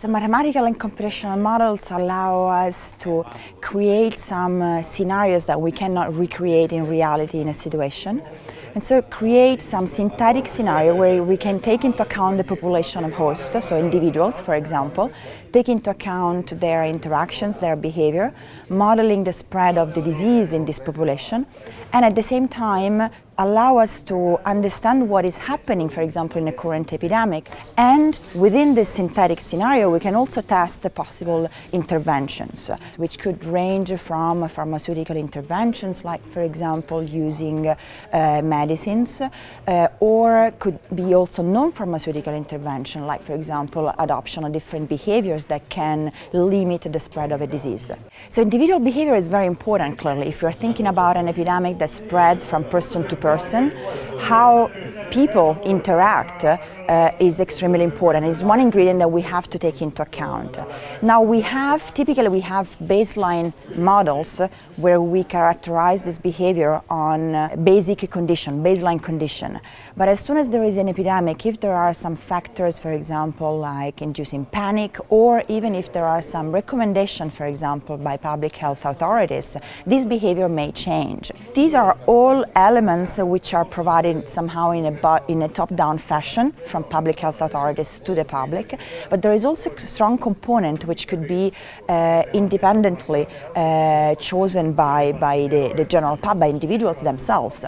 So mathematical and computational models allow us to create some uh, scenarios that we cannot recreate in reality in a situation. And so create some synthetic scenario where we can take into account the population of hosts, so individuals, for example, take into account their interactions, their behavior, modeling the spread of the disease in this population, and at the same time allow us to understand what is happening, for example, in a current epidemic. And within this synthetic scenario, we can also test the possible interventions, which could range from pharmaceutical interventions, like, for example, using uh, medicines, uh, or could be also non-pharmaceutical intervention, like, for example, adoption of different behaviors that can limit the spread of a disease. So individual behavior is very important, clearly. If you're thinking about an epidemic that spreads from person to person, person, how people interact uh, is extremely important. It's one ingredient that we have to take into account. Now we have, typically we have baseline models where we characterize this behavior on uh, basic condition, baseline condition. But as soon as there is an epidemic, if there are some factors, for example, like inducing panic, or even if there are some recommendations, for example, by public health authorities, this behavior may change. These are all elements which are provided somehow in a, in a top-down fashion from public health authorities to the public, but there is also a strong component which could be uh, independently uh, chosen by, by the, the general public, by individuals themselves.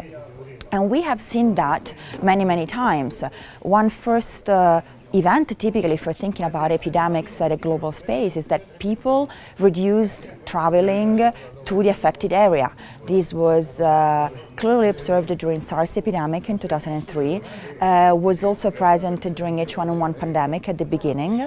And we have seen that many, many times. One first uh, event, typically for thinking about epidemics at a global space, is that people reduced traveling to the affected area. This was uh, clearly observed during SARS epidemic in 2003, uh, was also present during H1N1 pandemic at the beginning,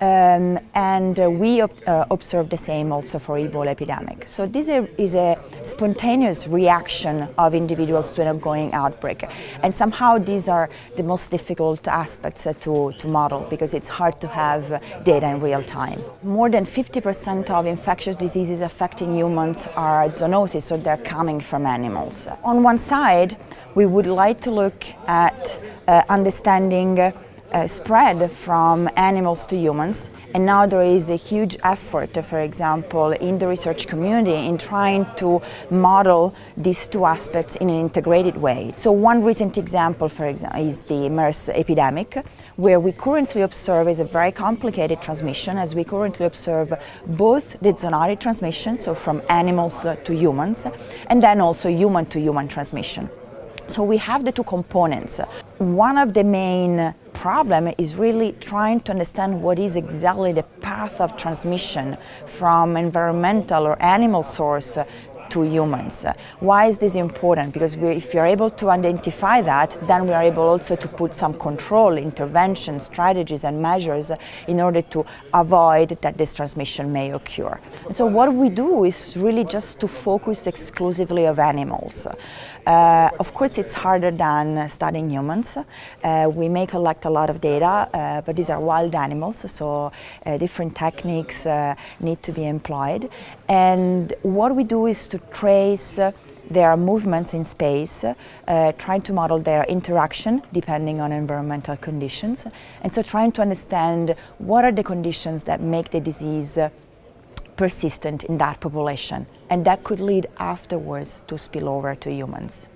um, and uh, we ob observed the same also for Ebola epidemic. So this is a spontaneous reaction of individuals to an ongoing outbreak, and somehow these are the most difficult aspects uh, to, to model because it's hard to have data in real time. More than 50% of infectious diseases affecting humans are zoonosis, so they're coming from animals. On one side, we would like to look at uh, understanding uh, spread from animals to humans and now there is a huge effort, for example, in the research community in trying to model these two aspects in an integrated way. So one recent example, for example, is the MERS epidemic, where we currently observe is a very complicated transmission, as we currently observe both the zoonotic transmission, so from animals to humans, and then also human to human transmission. So we have the two components. One of the main problem is really trying to understand what is exactly the path of transmission from environmental or animal source to humans. Why is this important? Because we, if you're able to identify that, then we are able also to put some control, intervention, strategies and measures in order to avoid that this transmission may occur. And so what we do is really just to focus exclusively of animals. Uh, of course, it's harder than studying humans. Uh, we may collect a lot of data, uh, but these are wild animals, so uh, different techniques uh, need to be employed. And what we do is to trace their movements in space, uh, trying to model their interaction depending on environmental conditions, and so trying to understand what are the conditions that make the disease uh, persistent in that population, and that could lead afterwards to spill over to humans.